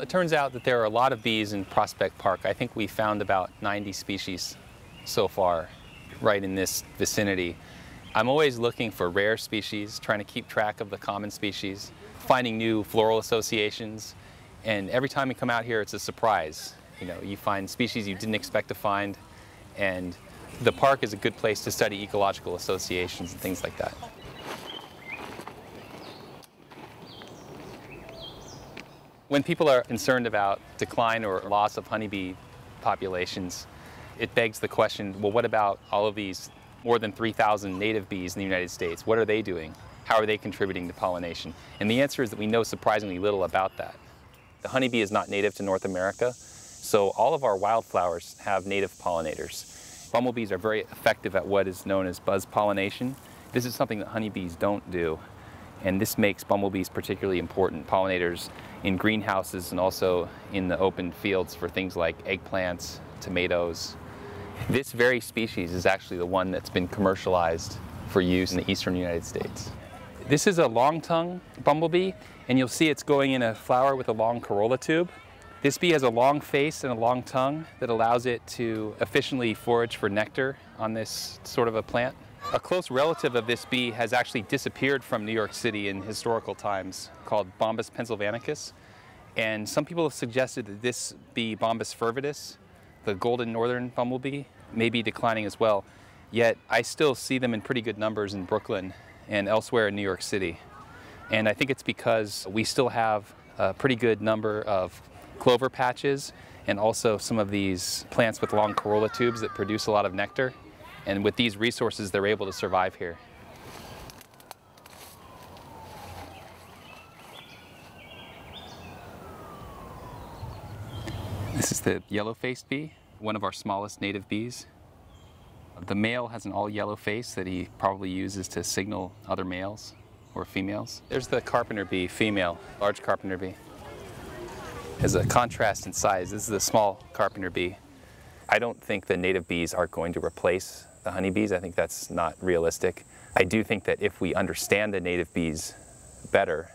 it turns out that there are a lot of bees in Prospect Park. I think we found about 90 species so far right in this vicinity. I'm always looking for rare species, trying to keep track of the common species, finding new floral associations, and every time we come out here, it's a surprise. You know, you find species you didn't expect to find, and the park is a good place to study ecological associations and things like that. When people are concerned about decline or loss of honeybee populations, it begs the question, well, what about all of these more than 3,000 native bees in the United States? What are they doing? How are they contributing to pollination? And the answer is that we know surprisingly little about that. The honeybee is not native to North America, so all of our wildflowers have native pollinators. Bumblebees are very effective at what is known as buzz pollination. This is something that honeybees don't do, and this makes bumblebees particularly important pollinators in greenhouses and also in the open fields for things like eggplants, tomatoes. This very species is actually the one that's been commercialized for use in the eastern United States. This is a long tongue bumblebee, and you'll see it's going in a flower with a long corolla tube. This bee has a long face and a long tongue that allows it to efficiently forage for nectar on this sort of a plant. A close relative of this bee has actually disappeared from New York City in historical times called Bombus pennsylvanicus. And some people have suggested that this bee, Bombus fervidus, the golden northern bumblebee, may be declining as well. Yet I still see them in pretty good numbers in Brooklyn and elsewhere in New York City. And I think it's because we still have a pretty good number of clover patches and also some of these plants with long corolla tubes that produce a lot of nectar. And with these resources, they're able to survive here. This is the yellow-faced bee, one of our smallest native bees. The male has an all yellow face that he probably uses to signal other males or females. There's the carpenter bee, female, large carpenter bee. As a contrast in size, this is a small carpenter bee. I don't think the native bees are going to replace the honeybees. I think that's not realistic. I do think that if we understand the native bees better,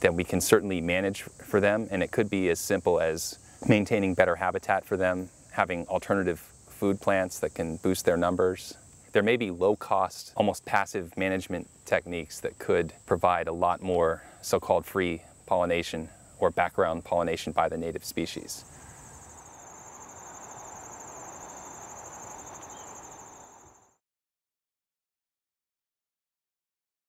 then we can certainly manage for them, and it could be as simple as maintaining better habitat for them, having alternative food plants that can boost their numbers. There may be low-cost, almost passive management techniques that could provide a lot more so-called free pollination or background pollination by the native species.